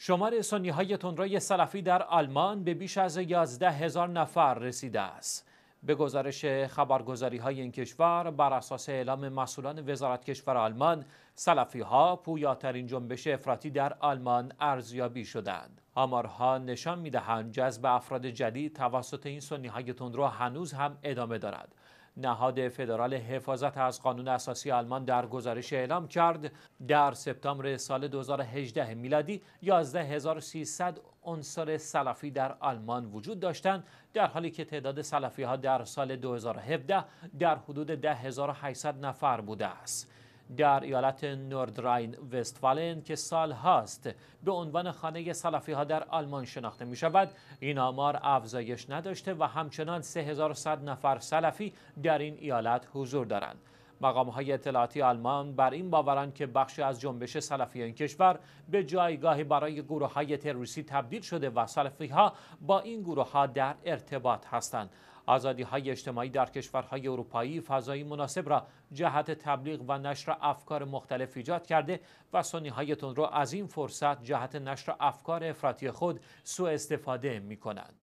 شمار سنی های تندروی سلفی در آلمان به بیش از 11 هزار نفر رسیده است. به گزارش خبرگزاری های این کشور بر اساس اعلام مسئولان وزارت کشور آلمان سلفی ها پویاترین جنبش افراطی در آلمان ارزیابی شدند آمارها نشان می‌دهند جذب افراد جدید توسط این سنی های تندرو هنوز هم ادامه دارد نهاد فدرال حفاظت از قانون اساسی آلمان در گزارش اعلام کرد. در سپتامبر سال 2018 میلادی 11300 عنصر سلفی در آلمان وجود داشتند در حالی که تعداد سلفی ها در سال 2017 در حدود 10800 نفر بوده است. در ایالت نوردراین وستفالن که سال هاست به عنوان خانه سلفی ها در آلمان شناخته می شود این آمار افزایش نداشته و همچنان 3100 نفر سلفی در این ایالت حضور دارند. مقام های اطلاعاتی آلمان بر این باورند که بخشی از جنبش سلفی این کشور به جایگاهی برای گروه های تروریستی تبدیل شده و سلفی ها با این گروه ها در ارتباط هستند آزادی های اجتماعی در کشورهای اروپایی فضایی مناسب را جهت تبلیغ و نشر افکار مختلف ایجاد کرده و سنی هایتون را از این فرصت جهت نشر افکار افراطی خود سوء استفاده می کنند.